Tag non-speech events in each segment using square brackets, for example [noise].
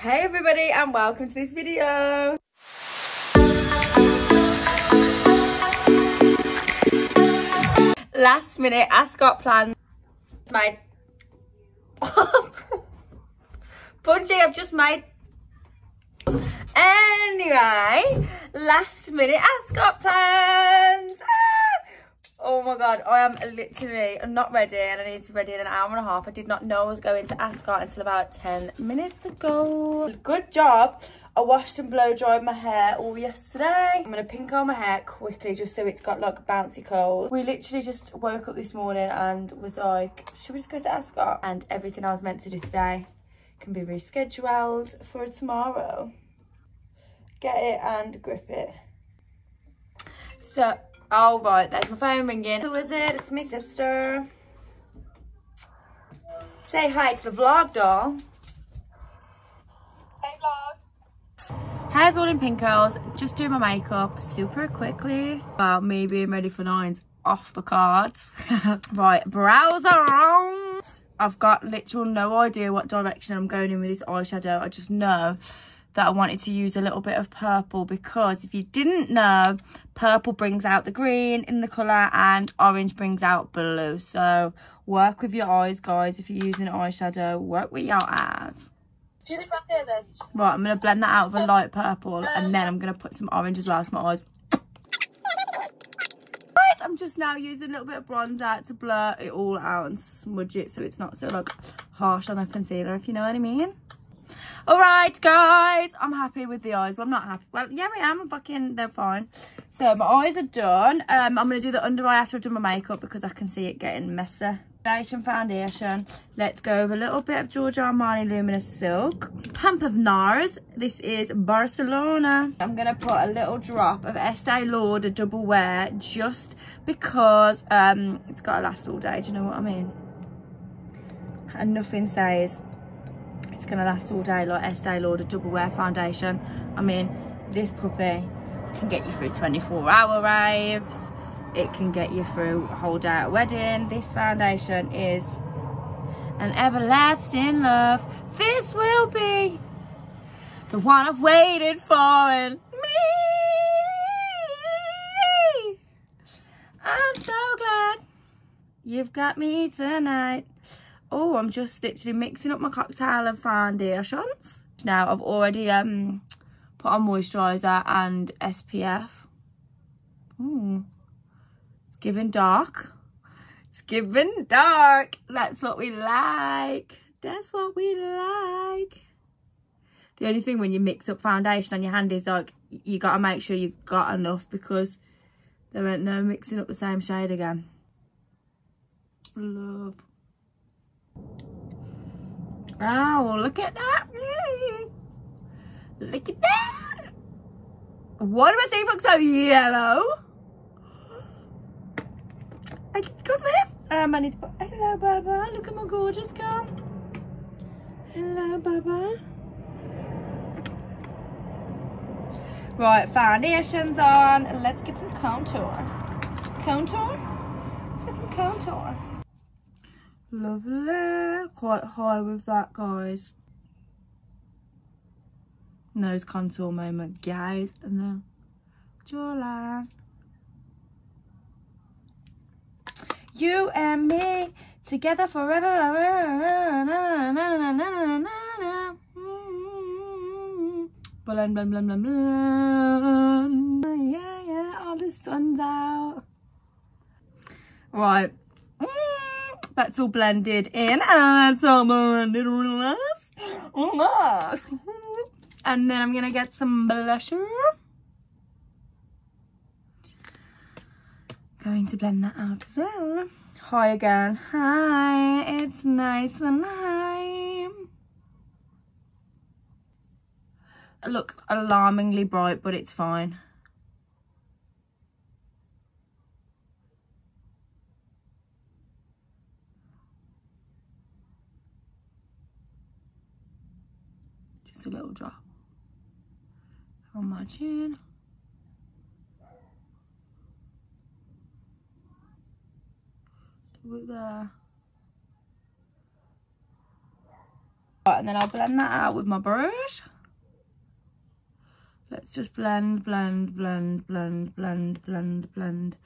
Hey everybody and welcome to this video. Last minute Ascot plan my [laughs] Bungie I've just made Anyway, last minute Ascot plans. Ah! Oh my god, I am literally not ready and I need to be ready in an hour and a half. I did not know I was going to Ascot until about 10 minutes ago. Good job. I washed and blow dried my hair all yesterday. I'm to pin curl my hair quickly just so it's got like bouncy curls. We literally just woke up this morning and was like, should we just go to Ascot? And everything I was meant to do today can be rescheduled for tomorrow get it and grip it. So, all oh right, there's my phone ringing. Who is it? It's my sister. Say hi to the vlog, doll. Hey, vlog. Hair's all in pin curls. Just doing my makeup super quickly. Well, me being ready for nines off the cards. [laughs] right, brows are on. I've got literal no idea what direction I'm going in with this eyeshadow. I just know that I wanted to use a little bit of purple because if you didn't know, purple brings out the green in the colour and orange brings out blue. So work with your eyes, guys. If you're using eyeshadow, work with your eyes. Right, I'm going to blend that out with a light purple and then I'm going to put some orange as well so my eyes I'm just now using a little bit of bronzer to blur it all out and smudge it so it's not so like harsh on the concealer if you know what I mean all right guys. I'm happy with the eyes. Well i'm not happy. Well yeah i am. I'm fucking they're fine. So my eyes are done. Um i'm gonna do the under eye after i've done my makeup because i can see it getting messy foundation foundation. Let's go with a little bit of giorgio armani luminous silk. Pump of nars. This is barcelona. I'm gonna put a little drop of estee lauder double wear just because um it's gotta last all day. Do you know what i mean? And nothing says gonna last all day like Estee Lauder double wear foundation. I mean this puppy can get you through 24 hour raves. It can get you through a whole day at a wedding. This foundation is an everlasting love. This will be the one I've waited for and me. I'm so glad you've got me tonight oh i'm just literally mixing up my cocktail of foundations. Now i've already um put on moisturizer and spf Ooh, it's giving dark. It's giving dark. That's what we like. That's what we like. The only thing when you mix up foundation on your hand is like you got to make sure you got enough because there ain't no mixing up the same shade again. Love Oh, look at that. Look at that. Do my teeth look so yellow? I get good man. Um, I need to put, hello, Baba. Look at my gorgeous girl. Hello, Baba. Right, foundation's on. Let's get some contour. Contour? Let's get some contour. Lovely. Quite high with that, guys. Nose contour moment, guys. And then jawline. You and me together forever. Blend, blend, blend, blend, blend. Yeah, yeah, all the sun's out. Right that's all blended in and that's all blended. And then I'm going to get some blusher. Going to blend that out as well. Hi again. Hi, it's nice and high. Look alarmingly bright, but it's fine. A little drop on my chin. Right, and then I'll blend that out with my brush. Let's just blend, blend, blend, blend, blend, blend, blend,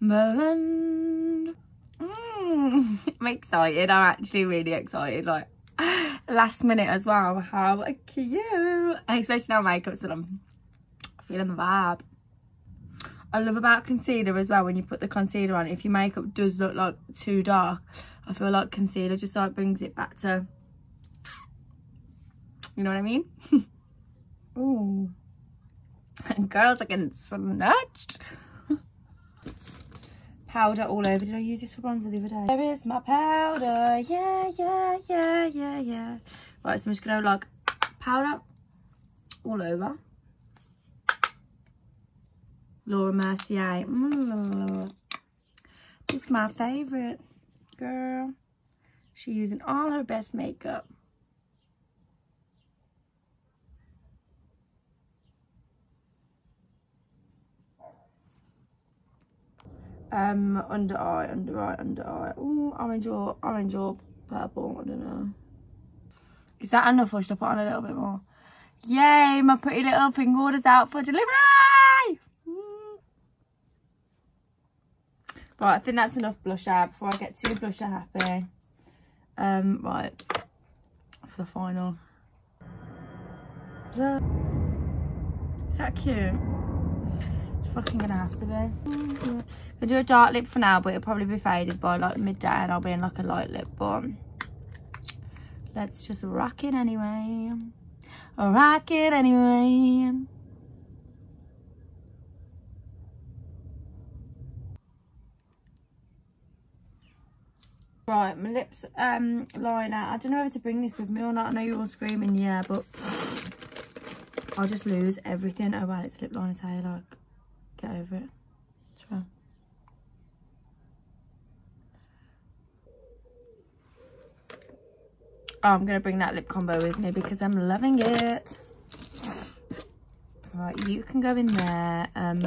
blend. Mm, [laughs] I'm excited. I'm actually really excited. Like, [laughs] last minute as well. How cute. Especially now makeup's done. I'm feeling the vibe. I love about concealer as well when you put the concealer on. If your makeup does look like too dark, I feel like concealer just like brings it back to, you know what I mean? [laughs] Ooh. [laughs] Girls looking snatched. Powder all over. Did I use this for bronzer the other day? There is my powder. Yeah, yeah, yeah, yeah, yeah. Right, so I'm just going to like powder all over. Laura Mercier. Mm. This is my favourite girl. She's using all her best makeup. Um, under eye, under eye, under eye. Ooh, orange or orange or purple. I don't know. Is that enough or should I put on a little bit more? Yay, my PrettyLittleThing order's out for delivery! Right, I think that's enough blusher before I get too blusher happy. Um, right, for the final. Is that cute? Fucking gonna have to be. I'll do a dark lip for now, but it'll probably be faded by like midday and I'll be in like a light lip, but let's just rock it anyway. Rock it anyway. Right, my lips um liner. I don't know whether to bring this with me or not. I know you're all screaming, yeah, but I'll just lose everything. Oh well, it's lip liner day, like get over it. Oh, I'm gonna bring that lip combo with me because I'm loving it. Right, you can go in there. Um,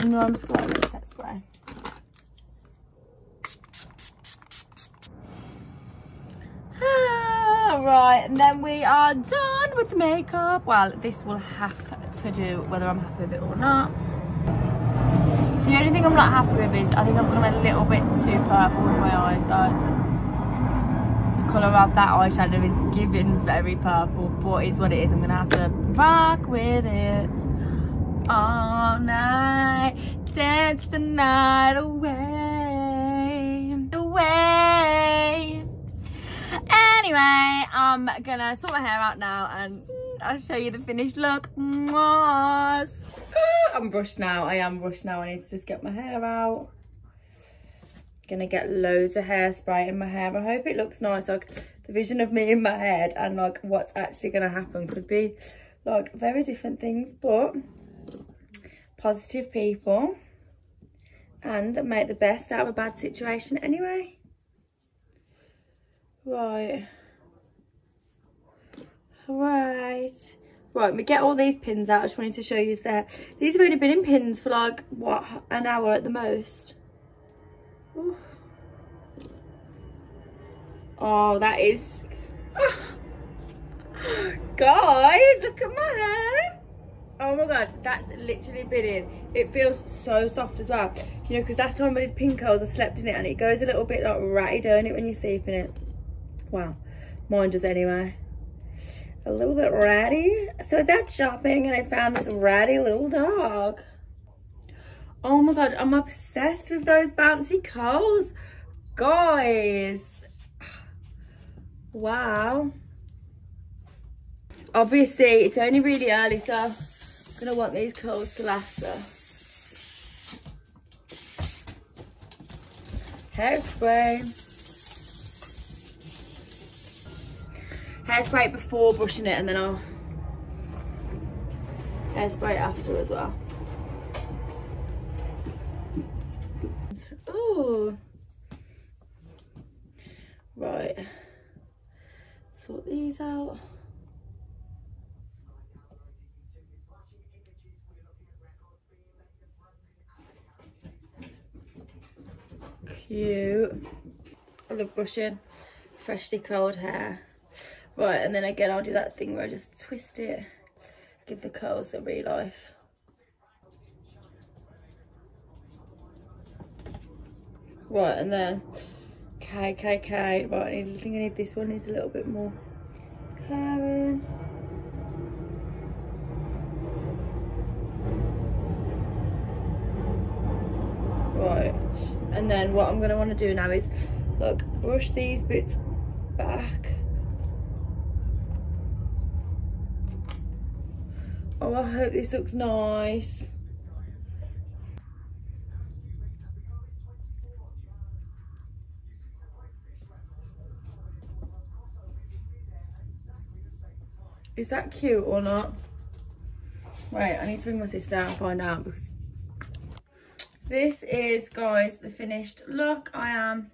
under arm spray, set spray. right and then we are done with makeup well this will have to do whether i'm happy with it or not the only thing i'm not happy with is i think i've gone a little bit too purple with my eyes so the color of that eyeshadow is giving very purple but it's what it is. I'm gonna have to rock with it all night. Dance the night away away. Anyway, I'm gonna sort my hair out now and I'll show you the finished look. [laughs] I'm brushed now. I am brushed now. I need to just get my hair out. Gonna get loads of hairspray in my hair. I hope it looks nice. Like the vision of me in my head and like what's actually gonna happen could be like very different things, but positive people and make the best out of a bad situation anyway. Right. Right. Right, we get all these pins out. I just wanted to show you there. These have only been in pins for like, what, an hour at the most. Ooh. Oh, that is... [sighs] Guys, look at my hair. Oh my God, that's literally been in. It feels so soft as well. You know, because last time I did pin curls, I slept in it and it goes a little bit like ratty, don't it, when you sleep in it. Wow, mine does anyway a little bit ratty. So I was out shopping and I found this ratty little dog. Oh my God, I'm obsessed with those bouncy curls. Guys. Wow. Obviously, it's only really early, so I'm gonna want these curls to last. So. Hairspray. Hairspray before brushing it and then I'll hairspray after as well. Oh, right. Sort these out. Cute. I love brushing freshly curled hair. Right, and then again, I'll do that thing where I just twist it, give the curls a real life. Right, and then K, K, K. Right, I, need, I think I need this one needs a little bit more. Right, and then what I'm going to want to do now is, look, brush these bits back. Oh, I hope this looks nice. Is that cute or not? Right, I need to bring my sister and find out because this is, guys, the finished look. I am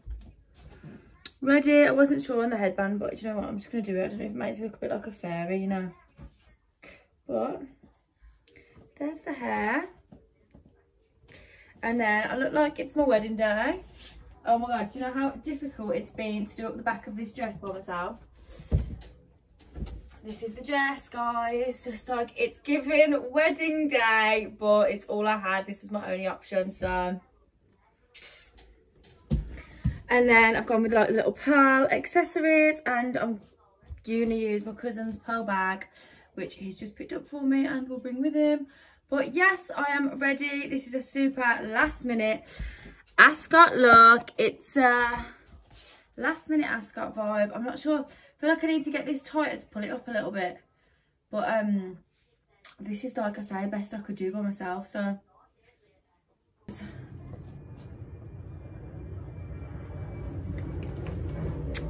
ready. I wasn't sure on the headband, but you know what? I'm just going to do it. I don't know if it makes me look a bit like a fairy, you know. But there's the hair. And then I look like it's my wedding day. Oh my god, do you know how difficult it's been to do up the back of this dress by myself? this is the dress guys just like it's given wedding day but it's all i had this was my only option so and then i've gone with like little pearl accessories and i'm gonna use my cousin's pearl bag which he's just picked up for me and will bring with him but yes i am ready this is a super last minute ascot look it's a last minute ascot vibe i'm not sure feel like I need to get this tighter to pull it up a little bit. But um, this is, like I say, best I could do by myself. So.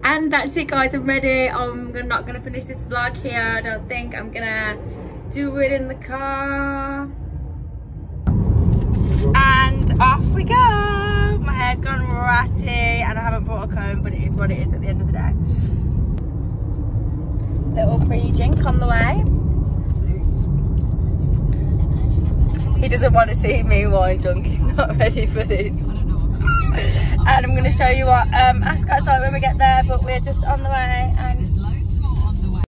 And that's it guys, I'm ready. I'm not to finish this vlog here. I don't think I'm to do it in the car. And off we go. My hair's gone ratty and I haven't brought a comb, but it is what it is at the end of the day little pre-drink on the way. He doesn't want to see me wine drunk, he's not ready for this. And I'm going to show you what um, Ascot's like when we get there, but we're just on the way and